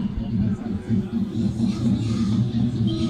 先生。